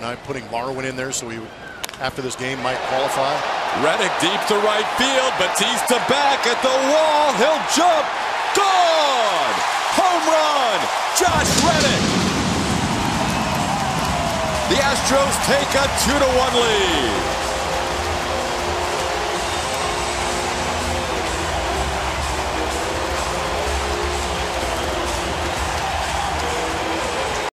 Tonight putting Marwin in there so he, after this game, might qualify. Reddick deep to right field. Bautista back at the wall. He'll jump. Gone! Home run! Josh Reddick! The Astros take a 2 to 1 lead.